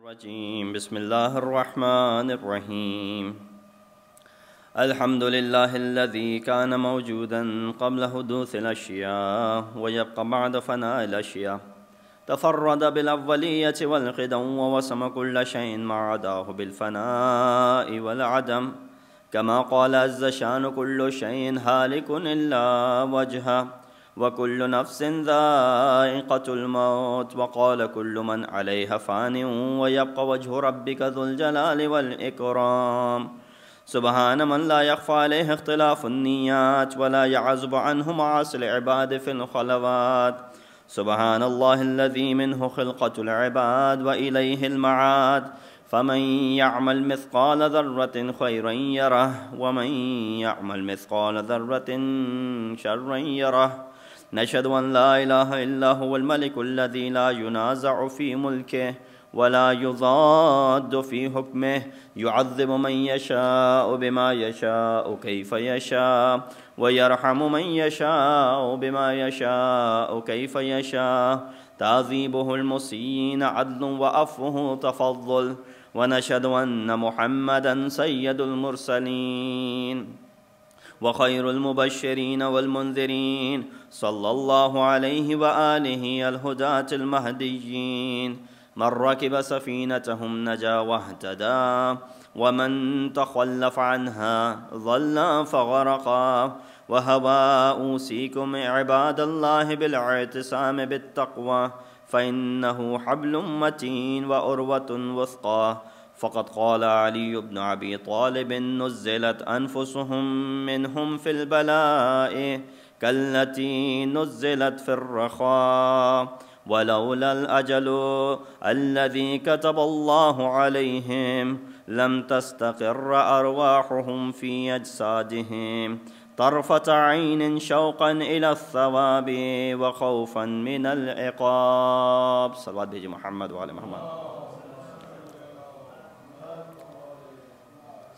الرجيم. بسم الله الرحمن الرحيم. الحمد لله الذي كان موجودا قبل حدوث الأشياء ويبقى بعد فناء الأشياء. تفرد بالأولية والقدم ووسم كل شيء ما عداه بالفناء والعدم. كما قال عز شأن كل شيء هالك إلا وجهه. وكل نفس ذائقة الموت وقال كل من عليها فان ويبقى وجه ربك ذو الجلال والإكرام. سبحان من لا يخفى عليه اختلاف النيات ولا يعزب عنه معاصي العباد في الخلوات. سبحان الله الذي منه خلقة العباد وإليه المعاد. فمن يعمل مثقال ذرة خيرا يره ومن يعمل مثقال ذرة شرا يره. نشهد أن لا إله إلا هو الملك الذي لا ينازع في ملكه ولا يضاد في حكمه. يعذب من يشاء بما يشاء كيف يشاء ويرحم من يشاء بما يشاء كيف يشاء. تعذيبه المسيين عدل وأفه تفضل. ونشهد أن محمدا سيد المرسلين. وخير المبشرين والمنذرين صلى الله عليه وآله الهداة المهديين من ركب سفينتهم نجا واهتدى ومن تخلف عنها ضل فغرقا وهوى أوصيكم عباد الله بالاعتصام بالتقوى فإنه حبل متين وأروة وثقى فقد قال علي بن أبي طالب نزلت أنفسهم منهم في البلاء كالتي نزلت في الرخاء ولولا الأجل الذي كتب الله عليهم لم تستقر أرواحهم في أجسادهم. طرفة عين شوقا إلى الثواب وخوفا من العقاب. صلوات بيجي محمد وعلى محمد.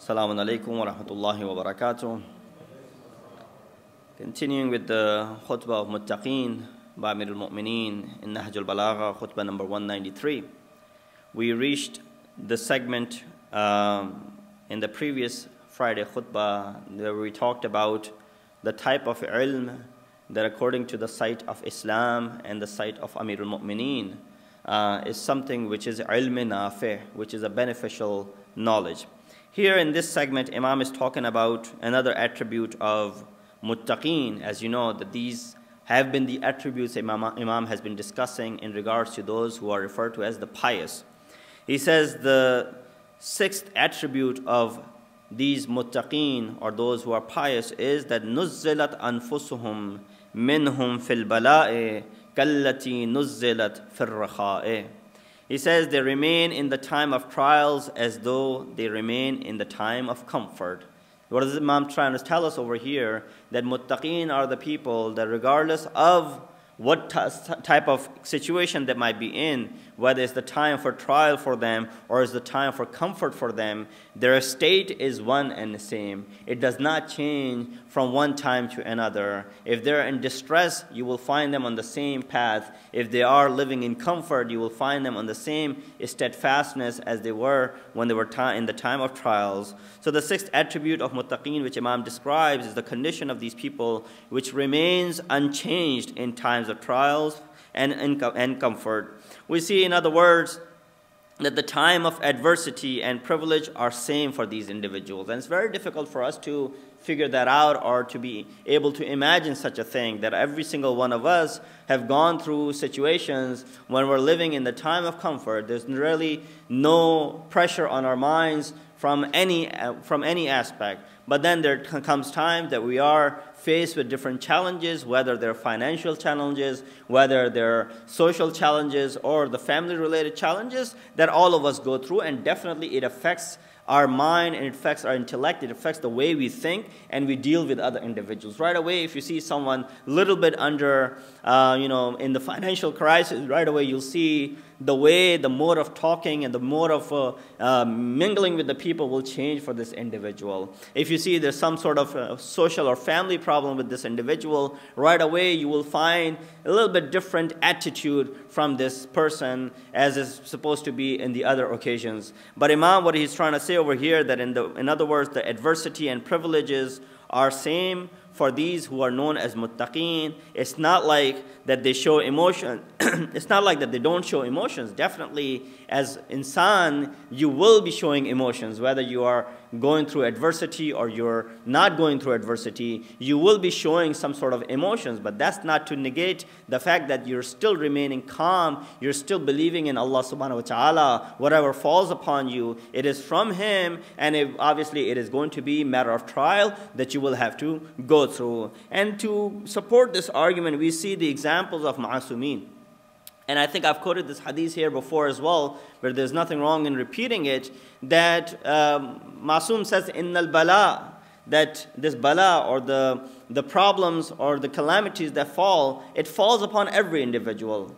Assalamu alaikum wa rahmatullahi wa barakatuh. Continuing with the khutbah of Muttaqeen by Amir al-Mu'mineen in Nahj al-Balagha, khutbah number 193. We reached the segment um, in the previous Friday khutbah where we talked about the type of ilm that according to the sight of Islam and the sight of Amir al-Mu'mineen uh, is something which is ilm nafi, which is a beneficial knowledge. Here in this segment, Imam is talking about another attribute of muttaqeen. As you know, that these have been the attributes Imam, Imam has been discussing in regards to those who are referred to as the pious. He says the sixth attribute of these muttaqeen or those who are pious is that nuzzilat anfusuhum minhum fil bala'i kallati nuzzilat fil. He says they remain in the time of trials as though they remain in the time of comfort. What is Imam trying to tell us over here? That muttaqeen are the people that regardless of what type of situation they might be in, whether it's the time for trial for them or it's the time for comfort for them, their state is one and the same. It does not change from one time to another. If they're in distress, you will find them on the same path. If they are living in comfort, you will find them on the same steadfastness as they were when they were in the time of trials. So the sixth attribute of muttaqeen, which Imam describes, is the condition of these people which remains unchanged in times of trials and, and comfort. We see, in other words, that the time of adversity and privilege are same for these individuals. And it's very difficult for us to figure that out or to be able to imagine such a thing that every single one of us have gone through situations when we're living in the time of comfort. There's really no pressure on our minds from any, from any aspect. But then there comes time that we are faced with different challenges, whether they're financial challenges, whether they're social challenges, or the family related challenges that all of us go through, and definitely it affects our mind and it affects our intellect, it affects the way we think and we deal with other individuals. Right away, if you see someone a little bit under, uh, you know, in the financial crisis, right away you'll see the way, the mode of talking and the mode of uh, uh, mingling with the people will change for this individual. If you see there's some sort of uh, social or family problem with this individual, right away you will find a little bit different attitude from this person as is supposed to be in the other occasions. But Imam, what he's trying to say over here, that in, the, in other words, the adversity and privileges are same for these who are known as muttaqeen. It's not like that they show emotion. it's not like that they don't show emotions. Definitely, as insan, you will be showing emotions, whether you are going through adversity or you're not going through adversity, you will be showing some sort of emotions. But that's not to negate the fact that you're still remaining calm, you're still believing in Allah subhanahu wa ta'ala. Whatever falls upon you, it is from Him, and it, obviously it is going to be a matter of trial that you will have to go through. And to support this argument, we see the examples of ma'asumin. And I think I've quoted this hadith here before as well, where there's nothing wrong in repeating it, that um, Masum says, in al bala, that this bala or the, the problems or the calamities that fall, it falls upon every individual.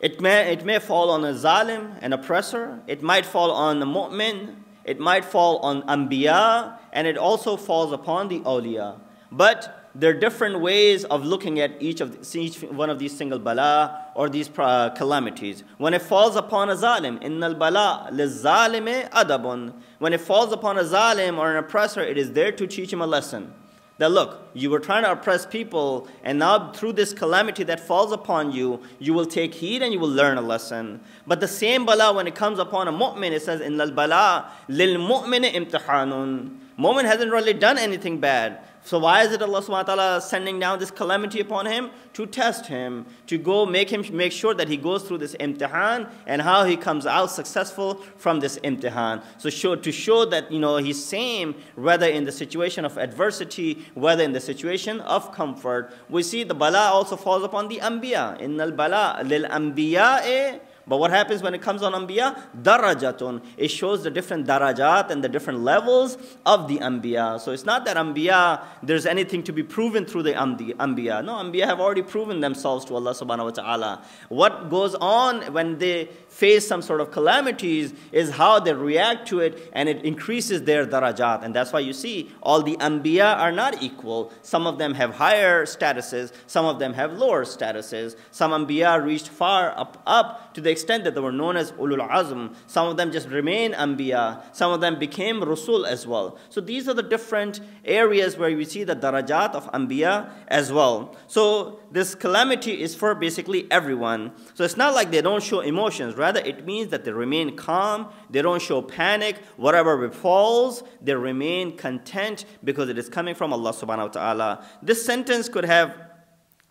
It may, it may fall on a zalim, an oppressor. It might fall on a mu'min. It might fall on anbiya. And it also falls upon the awliya. But there are different ways of looking at each of the, each one of these single bala or these uh, calamities. When it falls upon a zalim, innal bala lizalime adabun. When it falls upon a zalim or an oppressor, it is there to teach him a lesson. That look, you were trying to oppress people, and now through this calamity that falls upon you, you will take heed and you will learn a lesson. But the same bala, when it comes upon a mu'min, it says, Innal bala lil mu'min imtihanun. Mu'min hasn't really done anything bad. So why is it Allah subhanahu wa ta'ala sending down this calamity upon him? To test him, to go make him make sure that he goes through this imtihan and how he comes out successful from this imtihan. So show, to show that you know he's same whether in the situation of adversity, whether in the situation of comfort. We see the bala also falls upon the anbiya. Innal bala lil anbiya but what happens when it comes on Anbiya? Darajatun. It shows the different darajat and the different levels of the Anbiya. So it's not that Anbiya, there's anything to be proven through the Anbiya. No, Anbiya have already proven themselves to Allah subhanahu wa ta'ala. What goes on when they face some sort of calamities is how they react to it and it increases their darajat. And that's why you see all the anbiya are not equal. Some of them have higher statuses, some of them have lower statuses. Some anbiya reached far up, up to the extent that they were known as ulul azm. Some of them just remain anbiya. Some of them became rasul as well. So these are the different areas where we see the darajat of anbiya as well. So this calamity is for basically everyone. So it's not like they don't show emotions. Rather, it means that they remain calm, they don't show panic. Whatever befalls, they remain content because it is coming from Allah subhanahu wa ta'ala. This sentence could have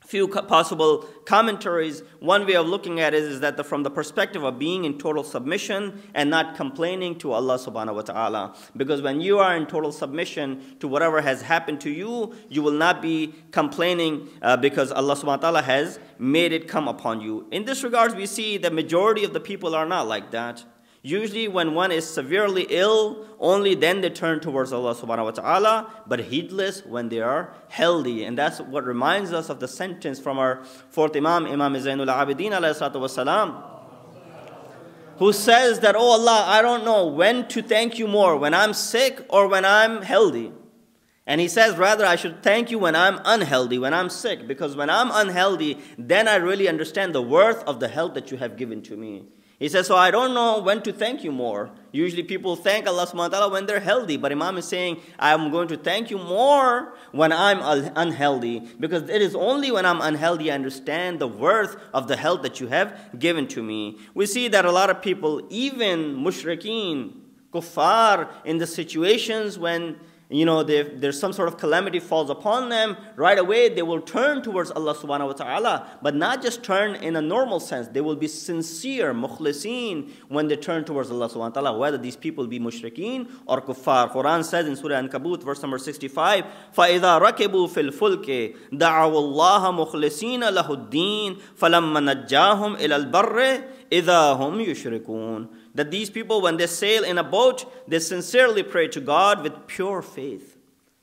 few possible commentaries. One way of looking at it is that the, from the perspective of being in total submission and not complaining to Allah subhanahu wa ta'ala. Because when you are in total submission to whatever has happened to you, you will not be complaining uh, because Allah subhanahu wa ta'ala has made it come upon you. In this regard, we see the majority of the people are not like that. Usually when one is severely ill, only then they turn towards Allah subhanahu wa ta'ala, but heedless when they are healthy. And that's what reminds us of the sentence from our fourth Imam, Imam Zainul Abidin wasalam, who says that, Oh Allah, I don't know when to thank you more, when I'm sick or when I'm healthy. And he says, rather, I should thank you when I'm unhealthy, when I'm sick, because when I'm unhealthy, then I really understand the worth of the health that you have given to me. He says, So I don't know when to thank you more. Usually people thank Allah subhanahu wa ta'ala when they're healthy. But Imam is saying, I'm going to thank you more when I'm unhealthy. Because it is only when I'm unhealthy I understand the worth of the health that you have given to me. We see that a lot of people, even mushrikeen, kuffar, in the situations when you know, there's some sort of calamity falls upon them, right away they will turn towards Allah subhanahu wa ta'ala, but not just turn in a normal sense. They will be sincere, mukhlisin, when they turn towards Allah subhanahu wa ta'ala, whether these people be mushrikeen or kuffar. Quran says in Surah Ankabut, verse number 65, فَإِذَا رَكِبُوا فِي الْفُلْكِ دَعَوُوا اللَّهَ مُخْلِصِينَ لَهُ الدِّينَ فَلَمَّا نَجَّاهُمْ إِلَى الْبَرِّ إِذَا هُمْ يُشْرِكُونَ that these people, when they sail in a boat, they sincerely pray to God with pure faith.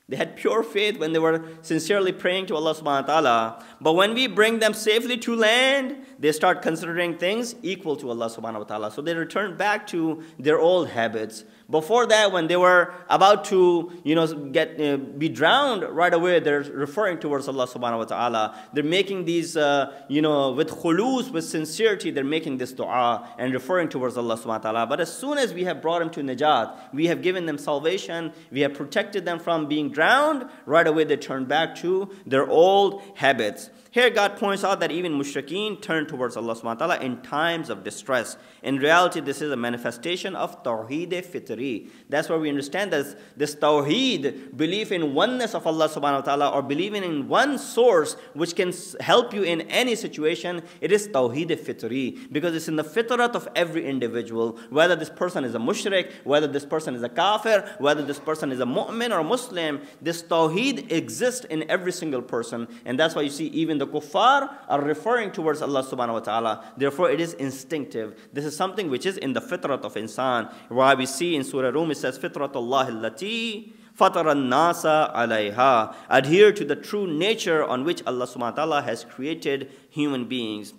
They had pure faith when they were sincerely praying to Allah subhanahu wa ta'ala. But when we bring them safely to land, they start considering things equal to Allah subhanahu wa ta'ala. So they return back to their old habits. Before that, when they were about to, you know, get uh, be drowned, right away they're referring towards Allah subhanahu wa ta'ala. They're making these, uh, you know, with khulus, with sincerity, they're making this dua and referring towards Allah subhanahu wa ta'ala. But as soon as we have brought them to najat, we have given them salvation, we have protected them from being drowned, right away they turn back to their old habits. Here God points out that even mushrikeen turn towards Allah subhanahu wa ta'ala in times of distress. In reality, this is a manifestation of Tawheed Fitri. That's where we understand that this Tawheed, belief in oneness of Allah subhanahu wa ta'ala or believing in one source which can help you in any situation, it is Tawheed Fitri. Because it's in the fitrat of every individual, whether this person is a mushrik, whether this person is a kafir, whether this person is a mu'min or a Muslim, this Tawheed exists in every single person. And that's why you see even the kuffar are referring towards Allah subhanahu wa ta'ala. Therefore, it is instinctive. This is something which is in the fitrat of insan. Why we see in Surah Rum, it says, Fitrat Allah allati fatara nasa alayha. Adhere to the true nature on which Allah subhanahu wa ta'ala has created human beings.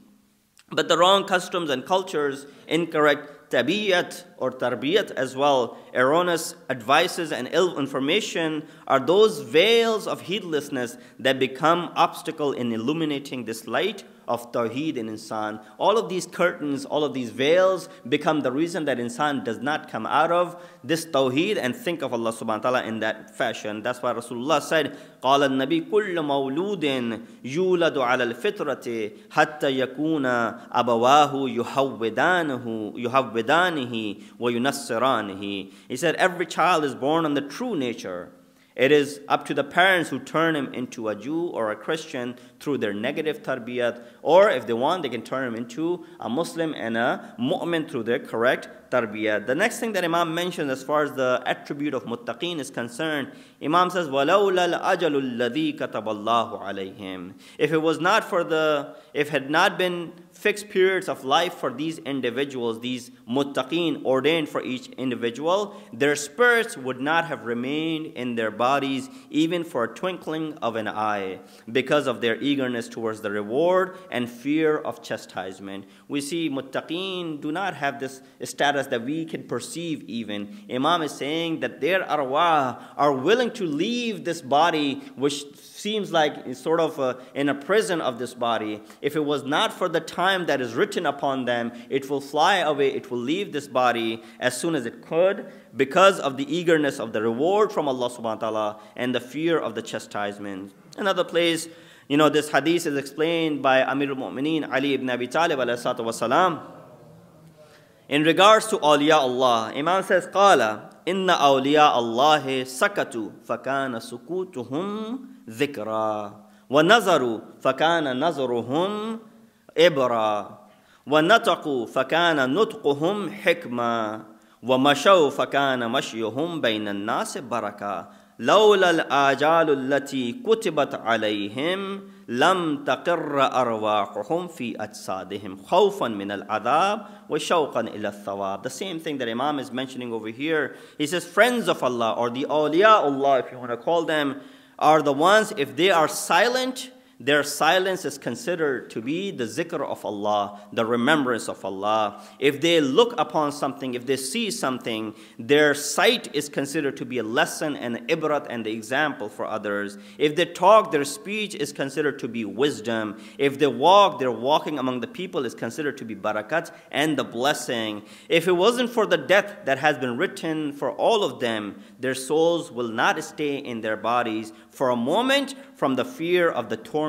But the wrong customs and cultures, incorrect tabiyat or tarbiyat as well, erroneous advices and ill information are those veils of heedlessness that become obstacle in illuminating this light of Tawheed in insan. All of these curtains, all of these veils become the reason that insan does not come out of this Tawheed and think of Allah subhanahu wa ta'ala in that fashion. That's why Rasulullah said, قال النبي كل مولود يولد على الفطرة حتى يكون أبواه يهودانه يهودانه وينصرانه. He said, every child is born on the true nature. It is up to the parents who turn him into a Jew or a Christian through their negative tarbiyat, or if they want, they can turn him into a Muslim and a mu'min through their correct tarbiyat. The next thing that Imam mentions as far as the attribute of muttaqeen is concerned, Imam says, وَلَوْلَا الْأَجَلُ الَّذِي كَتَبَ اللَّهُ عَلَيْهِمْ If it was not for the, if it had not been fixed periods of life for these individuals, these muttaqeen ordained for each individual, their spirits would not have remained in their bodies even for a twinkling of an eye because of their eagerness towards the reward and fear of chastisement. We see muttaqeen do not have this status that we can perceive even. Imam is saying that their arwah are willing to leave this body which seems like it's sort of a, in a prison of this body. If it was not for the time that is written upon them, it will fly away, it will leave this body as soon as it could because of the eagerness of the reward from Allah subhanahu wa ta'ala and the fear of the chastisement. Another place, you know, this hadith is explained by Amir al-Mu'mineen Ali ibn Abi Talib alayhi wasalam. In regards to awliya Allah, Imam says, قال إن أولياء الله سكتوا فكان سكوتهم ذكرى ونظروا فكان نظرهم إبرا. ونطقوا فكان نطقهم حكمة ومشوا فكان مشيهم بين الناس بركة لولا الآجال التي كتبت عليهم لم تقر أرواحهم في أجسادهم. خوفا من العذاب وشوقا إلى الثواب. The same thing that Imam is mentioning over here. He says friends of Allah or the awliya Allah if you want to call them are the ones, if they are silent, their silence is considered to be the zikr of Allah, the remembrance of Allah. If they look upon something, if they see something, their sight is considered to be a lesson and an ibrat and the example for others. If they talk, their speech is considered to be wisdom. If they walk, their walking among the people is considered to be barakat and the blessing. If it wasn't for the death that has been written for all of them, their souls will not stay in their bodies for a moment from the fear of the torment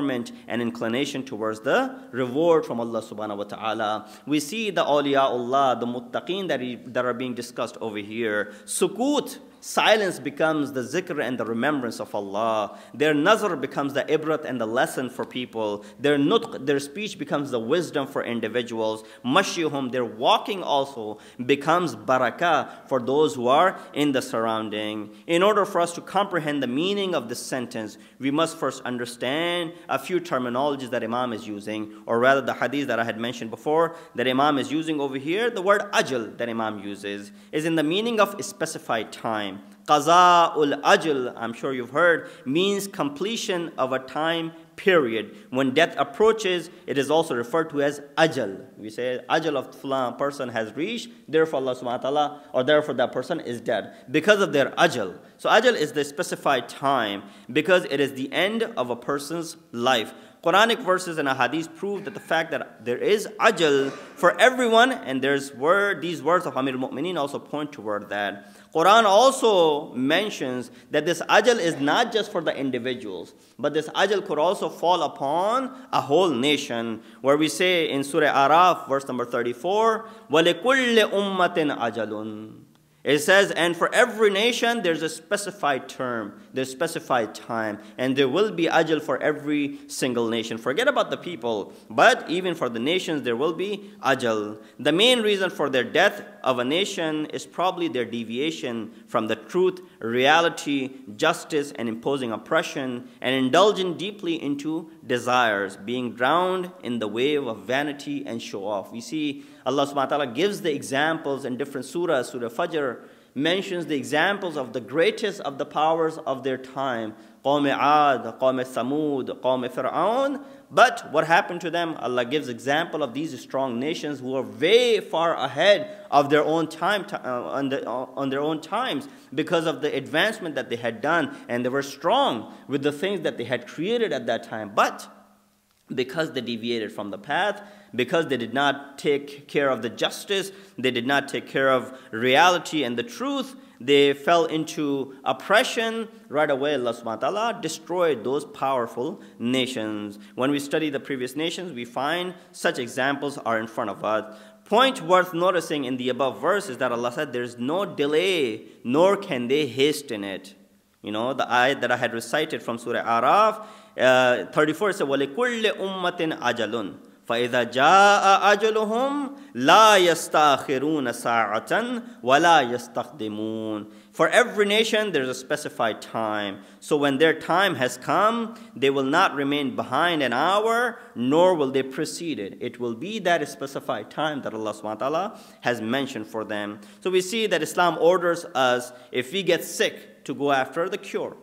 and inclination towards the reward from Allah subhanahu wa ta'ala. We see the awliyaullah, the muttaqeen that, that are being discussed over here. Sukut, Silence becomes the zikr and the remembrance of Allah. Their nazar becomes the ibrat and the lesson for people. Their nutq, their speech becomes the wisdom for individuals. Mashyuhum, their walking also becomes barakah for those who are in the surrounding. In order for us to comprehend the meaning of this sentence, we must first understand a few terminologies that Imam is using, or rather the hadith that I had mentioned before that Imam is using over here. The word ajal that Imam uses is in the meaning of a specified time. Time. Qaza'ul ajl, I'm sure you've heard, means completion of a time period. When death approaches, it is also referred to as ajal. We say ajal of fulan person has reached, therefore Allah subhanahu wa ta'ala, or therefore that person is dead. Because of their ajal. So ajal is the specified time because it is the end of a person's life. Quranic verses and hadith prove that the fact that there is ajal for everyone, and there's word, these words of Amir al-Mu'mineen also point toward that. Quran also mentions that this ajal is not just for the individuals, but this ajal could also fall upon a whole nation. Where we say in Surah Araf, verse number 34, وَلِكُلِّ أُمَّةٍ أَجَلٌ it says, and for every nation, there's a specified term, there's specified time, and there will be ajal for every single nation. Forget about the people, but even for the nations, there will be ajal. The main reason for their death of a nation is probably their deviation from the truth, reality, justice, and imposing oppression, and indulging deeply into desires, being drowned in the wave of vanity and show off. We see Allah subhanahu wa ta'ala gives the examples in different surahs. Surah Fajr mentions the examples of the greatest of the powers of their time. Qawm Ad, Qawm Thamud, Qawm Fir'aun. But what happened to them? Allah gives example of these strong nations who are way far ahead of their own time, uh, uh, on their own times because of the advancement that they had done and they were strong with the things that they had created at that time. But because they deviated from the path, because they did not take care of the justice, they did not take care of reality and the truth, they fell into oppression. Right away, Allah subhanahu wa ta'ala destroyed those powerful nations. When we study the previous nations, we find such examples are in front of us. Point worth noticing in the above verse is that Allah said there is no delay, nor can they hasten it. You know, the ayat that I had recited from Surah Araf, uh, 34 says, وَلِكُلِّ أُمَّةٍ أَجَلٌ فإذا جاء أجلهم لا يستأخرون ساعة ولا يستقدمون For every nation there's a specified time. So when their time has come, they will not remain behind an hour, nor will they precede it. It will be that specified time that Allah subhanahu wa ta'ala has mentioned for them. So we see that Islam orders us, if we get sick, to go after the cure.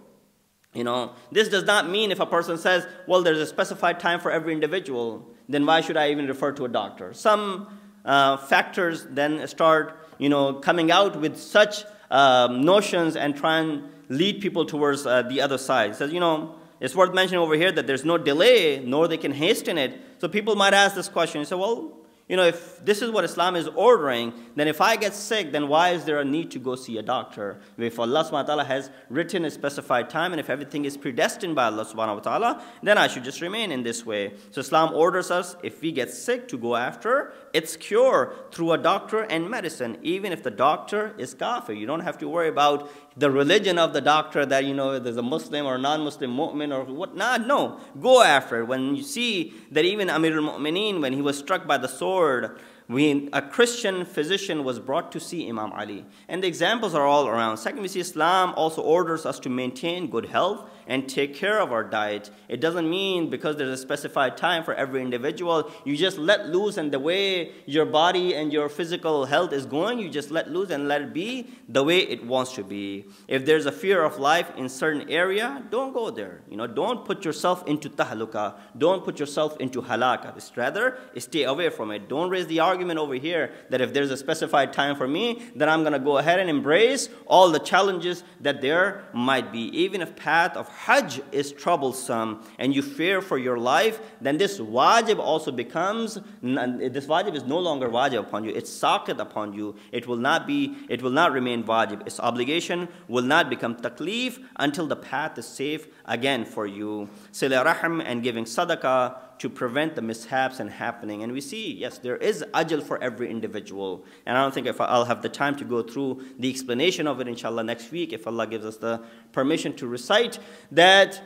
You know, this does not mean if a person says, well, there's a specified time for every individual, then why should I even refer to a doctor? Some uh, factors then start, you know, coming out with such um, notions and try and lead people towards uh, the other side. Says, you know, it's worth mentioning over here that there's no delay, nor they can hasten it. So people might ask this question. You say, well, you know, if this is what Islam is ordering, then if I get sick, then why is there a need to go see a doctor? If Allah subhanahu wa ta'ala has written a specified time and if everything is predestined by Allah subhanahu wa ta'ala, then I should just remain in this way. So Islam orders us, if we get sick, to go after its cure through a doctor and medicine, even if the doctor is kafir. You don't have to worry about the religion of the doctor that, you know, there's a Muslim or non-Muslim mu'min or whatnot. No, go after it. When you see that even Amir al-Mu'mineen, when he was struck by the sword, when a Christian physician was brought to see Imam Ali. And the examples are all around. Second, we see Islam also orders us to maintain good health and take care of our diet. It doesn't mean because there's a specified time for every individual, you just let loose and the way your body and your physical health is going, you just let loose and let it be the way it wants to be. If there's a fear of life in certain area, don't go there. You know, don't put yourself into tahluka. Don't put yourself into halaka. Just rather, stay away from it. Don't raise the argument over here that if there's a specified time for me, then I'm going to go ahead and embrace all the challenges that there might be. Even if path of Hajj is troublesome and you fear for your life, then this wajib also becomes, this wajib is no longer wajib upon you. It's saqit upon you. It will not be, it will not remain wajib. Its obligation will not become taklif until the path is safe again for you. Sila rahim and giving sadaqah to prevent the mishaps and happening. And we see, yes, there is ajal for every individual. And I don't think if I'll have the time to go through the explanation of it, inshallah, next week, if Allah gives us the permission to recite, that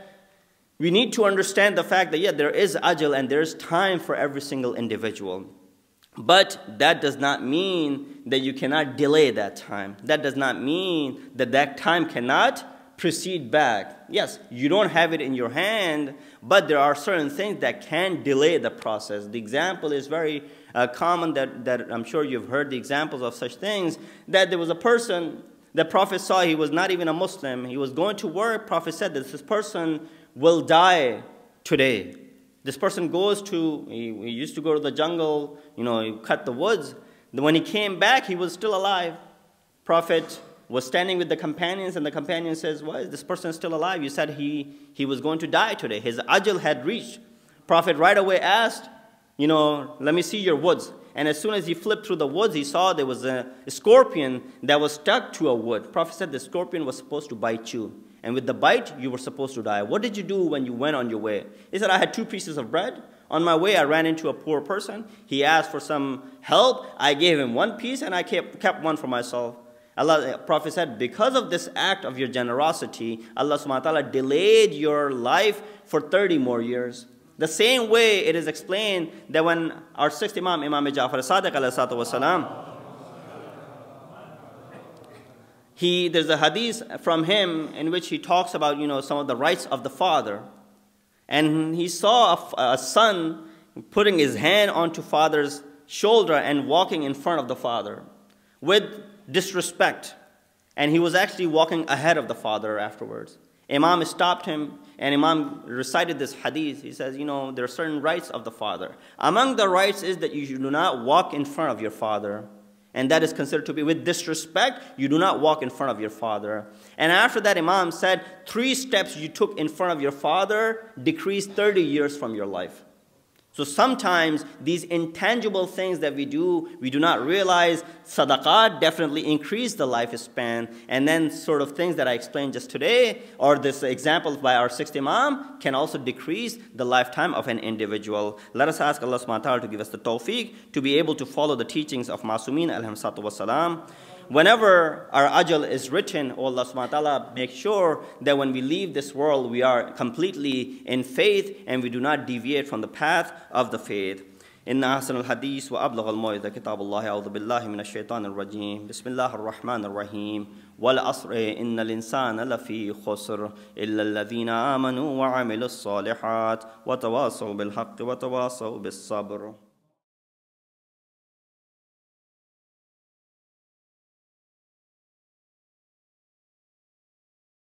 we need to understand the fact that, yeah, there is ajal and there is time for every single individual. But that does not mean that you cannot delay that time. That does not mean that that time cannot proceed back. Yes, you don't have it in your hand, but there are certain things that can delay the process. The example is very uh, common that, that I'm sure you've heard the examples of such things that there was a person The Prophet saw he was not even a Muslim. He was going to work. Prophet said that this person will die today. This person goes to, he, he used to go to the jungle, you know, he cut the woods. When he came back, he was still alive. Prophet was standing with the companions, and the companion says, Why is this person still alive? You said he, he was going to die today. His ajal had reached. Prophet right away asked, You know, let me see your woods. And as soon as he flipped through the woods, he saw there was a, scorpion that was stuck to a wood. Prophet said the scorpion was supposed to bite you. And with the bite, you were supposed to die. What did you do when you went on your way? He said, I had two pieces of bread. On my way, I ran into a poor person. He asked for some help. I gave him one piece and I kept, kept one for myself. Allah, uh, Prophet said, because of this act of your generosity, Allah subhanahu wa ta'ala delayed your life for 30 more years. The same way it is explained that when our sixth Imam, Imam Ja'far Sadiq wasalam, he, there's a hadith from him in which he talks about, you know, some of the rights of the father. And he saw a, a son putting his hand onto father's shoulder and walking in front of the father with disrespect. And he was actually walking ahead of the father afterwards. Imam stopped him and Imam recited this hadith. He says, You know, there are certain rights of the father. Among the rights is that you do not walk in front of your father. And that is considered to be with disrespect. You do not walk in front of your father. And after that, Imam said, Three steps you took in front of your father decreased 30 years from your life. So sometimes these intangible things that we do, we do not realize. Sadaqah definitely increase the lifespan. And then sort of things that I explained just today, or this example by our sixth Imam, can also decrease the lifetime of an individual. Let us ask Allah subhanahu wa ta'ala to give us the tawfiq to be able to follow the teachings of Masumeen alayhi salam whenever our ajal is written, oh Allah subhanahu wa ta'ala, make sure that when we leave this world, we are completely in faith and we do not deviate from the path of the faith. إن أحسن الحديث وأبلغ الموعظة كتاب الله أعوذ بالله من الشيطان الرجيم بسم الله الرحمن الرحيم والعصر إن الإنسان لفي خسر إلا الذين آمنوا وعملوا الصالحات وتواصوا بالحق وتواصوا بالصبر